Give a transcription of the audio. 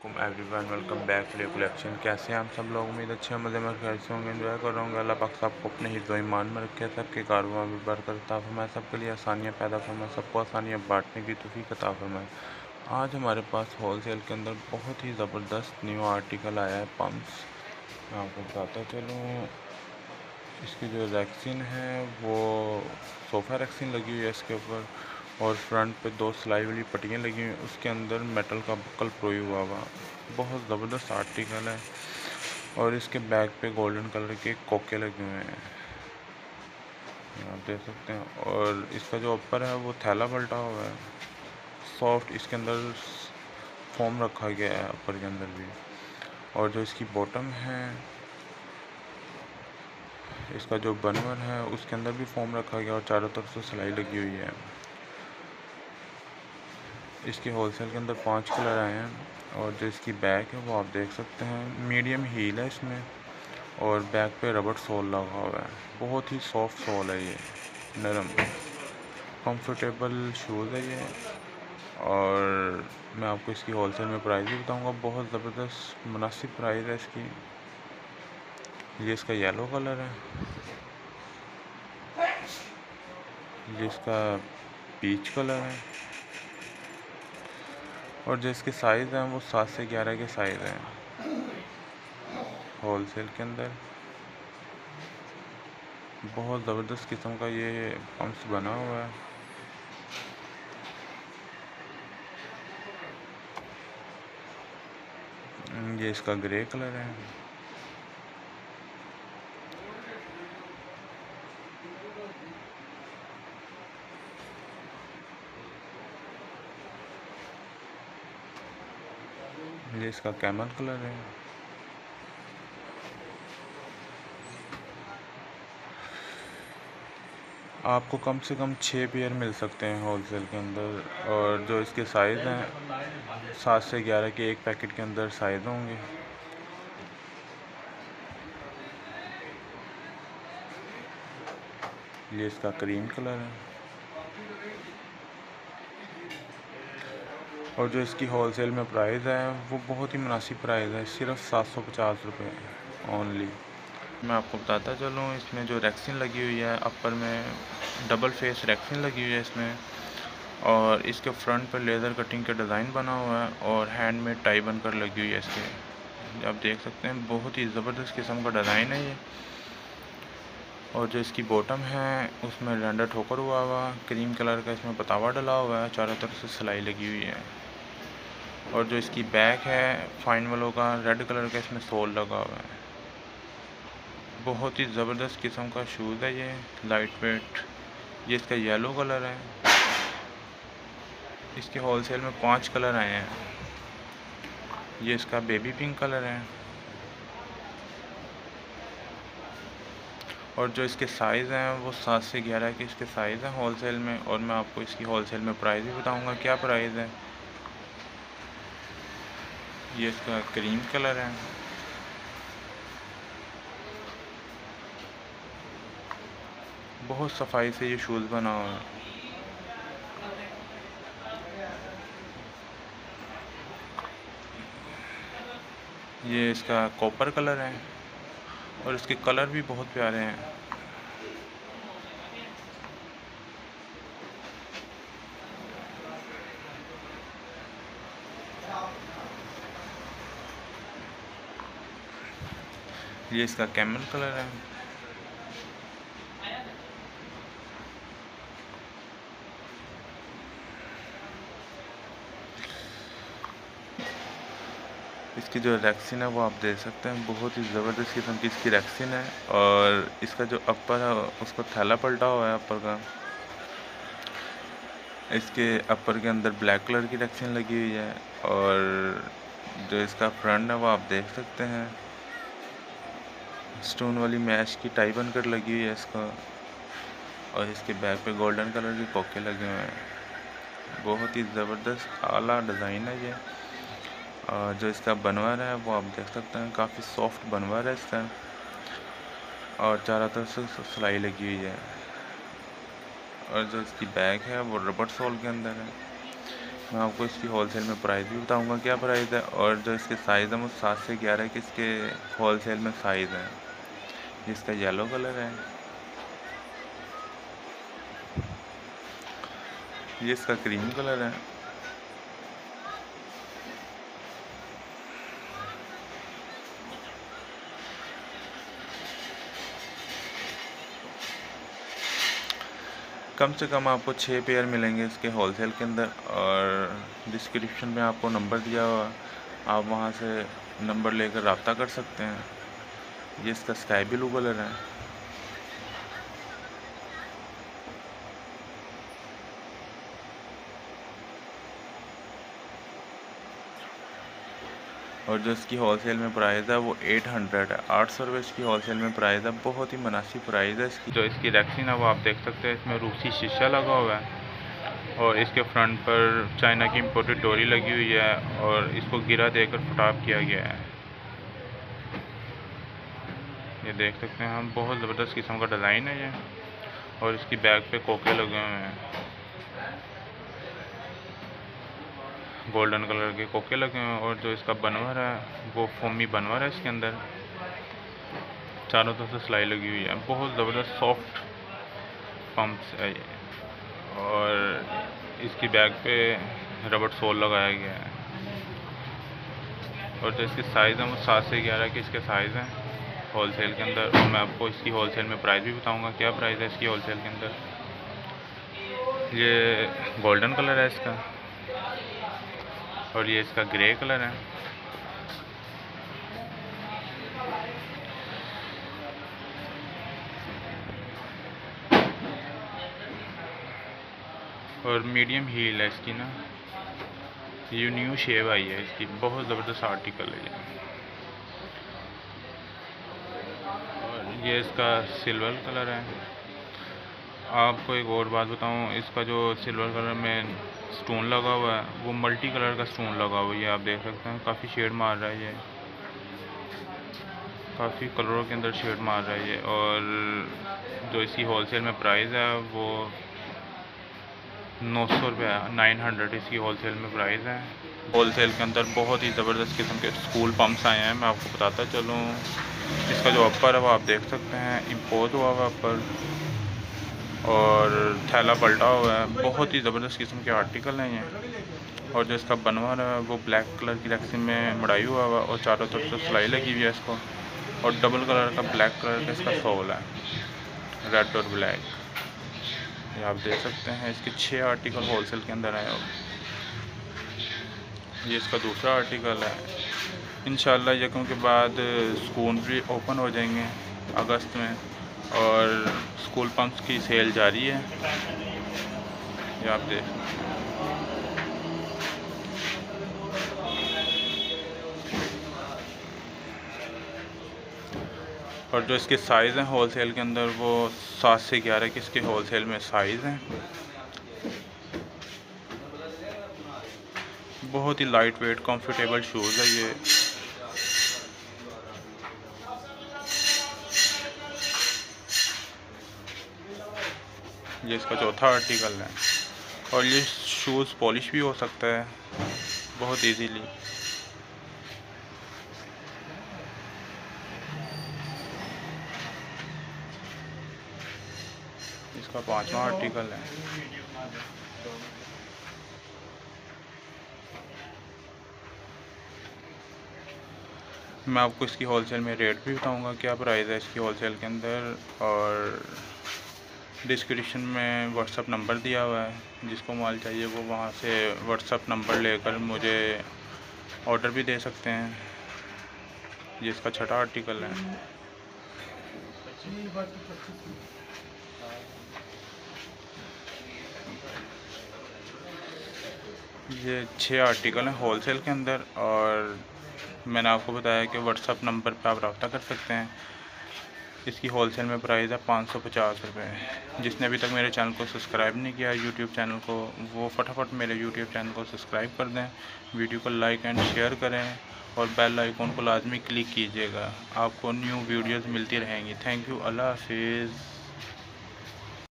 Everyone welcome back to collection कैसे हैं आप सब लोग? उम्मीद अच्छे मज़े में ख्याल से होंगे। इन्जॉय कर रहे होंगे अल्लाह पाक सबको अपने हिफ्ज़ ईमान में रखे, सबके कारोबार में बरकत अता फरमाए, सबके लिए आसानियाँ पैदा फरमाए, सबको आसानियाँ बांटने की तोफ़ी अता फरमाए। आज हमारे पास होल सेल के अंदर बहुत ही ज़बरदस्त न्यू आर्टिकल आया है पम्प्स मैं आपको बताता चलूँ। इसकी जो वैक्सीन है, वो सोफ़ा वैक्सीन लगी हुई है इसके ऊपर। और फ्रंट पे दो सिलाई वाली पट्टियाँ लगी हुई उसके अंदर मेटल का बुक्कल प्रोई हुआ हुआ। बहुत ज़बरदस्त आर्टिकल है। और इसके बैक पे गोल्डन कलर के कोके लगे हुए हैं। आप देख सकते हैं। और इसका जो ऊपर है, वो थैला पलटा हुआ है। सॉफ्ट इसके अंदर फॉर्म रखा गया है ऊपर के अंदर भी। और जो इसकी बॉटम है, इसका जो बनवर है, उसके अंदर भी फॉर्म रखा गया और चारों तरफ़ से सिलाई लगी हुई है। इसके होलसेल के अंदर पाँच कलर आए हैं और जो इसकी बैक है वो आप देख सकते हैं। मीडियम हील है इसमें और बैक पे रबड़ सोल लगा हुआ है। बहुत ही सॉफ्ट सोल है ये, नरम। कंफर्टेबल शूज़ है ये। और मैं आपको इसकी होलसेल में प्राइस भी बताऊँगा। बहुत ज़बरदस्त मुनासिब प्राइस है इसकी। ये इसका येलो कलर है। ये इसका पीच कलर है। और जो इसके साइज़ हैं, वो सात से ग्यारह के साइज़ हैं। होल सेल के अंदर। बहुत ज़बरदस्त किस्म का ये पम्प्स बना हुआ है। ये इसका ग्रे कलर है। ये इसका कैमल कलर है। आपको कम से कम छः पेयर मिल सकते हैं होलसेल के अंदर और जो इसके साइज़ हैं, सात से ग्यारह के एक पैकेट के अंदर साइज़ होंगे। ये इसका क्रीम कलर है। और जो इसकी होलसेल में प्राइस है, वो बहुत ही मुनासिब प्राइस है, सिर्फ़ सात सौ पचास रुपये ओनली मैं आपको बताता चलूँ, इसमें जो रैक्सिन लगी हुई है अपर में डबल फेस रैक्सिन लगी हुई है इसमें। और इसके फ्रंट पर लेज़र कटिंग का डिज़ाइन बना हुआ है और हैंड में टाई बनकर लगी हुई है इसके। आप देख सकते हैं, बहुत ही ज़बरदस्त किस्म का डिज़ाइन है ये। और जो इसकी बॉटम है, उसमें रेंडर ठोकर हुआ हुआ क्रीम कलर का इसमें पतावा डला हुआ है, चारों तरफ़ से सिलाई लगी हुई है। और जो इसकी बैक है फाइन वालों का रेड कलर का इसमें सोल लगा हुआ है। बहुत ही ज़बरदस्त किस्म का शूज़ है ये लाइट वेट ये इसका येलो कलर है। इसके होलसेल में पाँच कलर आए हैं। ये इसका बेबी पिंक कलर है। और जो इसके साइज़ हैं, वो सात से ग्यारह के इसके साइज़ हैं होलसेल में। और मैं आपको इसकी होलसेल में प्राइस भी बताऊँगा, क्या प्राइस है। ये इसका क्रीम कलर है। बहुत सफ़ाई से ये शूज़ बना हुआ है। ये इसका कॉपर कलर है और इसके कलर भी बहुत प्यारे हैं। ये इसका कैमल कलर है। इसकी जो रैक्सिन है, वो आप देख सकते हैं, बहुत ही ज़बरदस्त किस्म की इसकी रैक्सिन है और इसका जो अपर है, उसको थैला पलटा हुआ है अपर का। इसके अपर के अंदर ब्लैक कलर की रैक्सिन लगी हुई है और जो इसका फ्रंट है, वो आप देख सकते हैं। स्टोन वाली मैश की टाई बनकर लगी हुई है इसका। और इसके बैक पे गोल्डन कलर के कोके लगे हुए हैं। बहुत ही ज़बरदस्त आला डिज़ाइन है ये। और जो इसका बनवर है, वो आप देख सकते हैं, काफ़ी सॉफ्ट बनवर है इसका। और चारों तरफ़ से सिलाई लगी हुई है। और जो इसकी बैग है, वो रबड़ सोल के अंदर है। मैं आपको इसकी होलसेल में प्राइस भी बताऊँगा क्या प्राइस है। और जो इसके साइज़ है, वो सात से ग्यारह के इसके होलसेल में साइज़ है। जिसका येलो कलर है ये इसका क्रीम कलर है कम से कम आपको छः पेयर मिलेंगे इसके होलसेल के अंदर और डिस्क्रिप्शन में आपको नंबर दिया हुआ आप वहाँ से नंबर लेकर रबता कर सकते हैं। ये इसका स्काई ब्लू कलर है। और जो इसकी होलसेल में प्राइस है, वो एट हंड्रेड है। आठ सौ रुपये इसकी होलसेल में प्राइस है। बहुत ही मुनासिब प्राइस है इसकी। जो इसकी रैक्सिन है, वो आप देख सकते हैं, इसमें रूसी शीशा लगा हुआ है। और इसके फ्रंट पर चाइना की इम्पोर्टेड डोरी लगी हुई है और इसको गिरा देकर फटाप किया गया है। ये देख सकते हैं हम, बहुत ज़बरदस्त किस्म का डिज़ाइन है ये। और इसकी बैग पे कोके लगे हुए हैं। गोल्डन कलर के कोके लगे हुए हैं और जो इसका बनवर है, वो फोमी बनवर है इसके अंदर। चारों तरफ़ से सिलाई लगी हुई है। बहुत ज़बरदस्त सॉफ्ट पम्प्स है ये। और इसकी बैग पे रबड़ सोल लगाया गया है। और जो इसके साइज़ हैं, वो सात से ग्यारह के इसके साइज़ हैं। होलसेल के अंदर, और मैं आपको इसकी होलसेल में प्राइस भी बताऊँगा, क्या प्राइस है इसकी होलसेल के अंदर। ये गोल्डन कलर है इसका, और ये इसका ग्रे कलर है। और मीडियम हील है इसकी ना। ये न्यू शेप आई है इसकी, बहुत ज़बरदस्त आर्टिकल है ये और ये इसका सिल्वर कलर है। आपको एक और बात बताऊँ, इसका जो सिल्वर कलर में स्टोन लगा हुआ है, वो मल्टी कलर का स्टोन लगा हुआ है, ये आप देख सकते हैं। काफ़ी शेड मार रहा है ये। काफ़ी कलरों के अंदर शेड मार रहा है ये। और जो इसकी होलसेल में प्राइस है, वो नौ सौ रुपये नाइन हंड्रेड इसकी होलसेल में प्राइस है। होलसेल के अंदर बहुत ही ज़बरदस्त किस्म के स्कूल पम्प्स आए हैं, मैं आपको बताता चलूँ। इसका जो अपर है वो आप देख सकते हैं इम्पोज हुआ हुआ अपर और थैला पलटा हुआ है। बहुत ही ज़बरदस्त किस्म के आर्टिकल हैं ये। और जो इसका बनवर है, वो ब्लैक कलर की रैक्सिन में मड़ाई हुआ हुआ और चारों तरफ़ से सिलाई लगी हुई है इसको। और डबल कलर का ब्लैक कलर का इसका सोल है रेड और ब्लैक ये आप देख सकते हैं, इसके छः आर्टिकल होलसेल के अंदर आए ये इसका दूसरा आर्टिकल है। इन यकम के बाद स्कूल भी ओपन हो जाएँगे अगस्त में और स्कूल पंप्स की सेल जारी है। ये आप देख और जो इसके साइज़ हैं होल सेल के अंदर, वो सात से ग्यारह के इसके होल सेल में साइज़ हैं। बहुत ही लाइट वेट कंफर्टेबल शूज़ है ये। ये इसका चौथा आर्टिकल है। और ये शूज़ पॉलिश भी हो सकता है। बहुत इजीली इसका पांचवा आर्टिकल है। मैं आपको इसकी होलसेल में रेट भी बताऊँगा, क्या प्राइस है इसकी होलसेल के अंदर और डिस्क्रिप्शन में व्हाट्सअप नंबर दिया हुआ है। जिसको माल चाहिए, वो वहाँ से व्हाट्सअप नंबर लेकर मुझे ऑर्डर भी दे सकते हैं ये इसका छठा आर्टिकल है। ये छः आर्टिकल हैं होलसेल के अंदर, और मैंने आपको बताया कि व्हाट्सअप नंबर पे आप रब्ता कर सकते हैं। इसकी होलसेल में प्राइस है पाँच सौ पचास रुपये जिसने अभी तक मेरे चैनल को सब्सक्राइब नहीं किया यूट्यूब चैनल को, वो फटाफट मेरे यूट्यूब चैनल को सब्सक्राइब कर दें। वीडियो को लाइक एंड शेयर करें और बेल आइकॉन को लाजमी क्लिक कीजिएगा। आपको न्यू वीडियोज़ मिलती रहेंगी। Thank you. अल्लाह हाफिज़।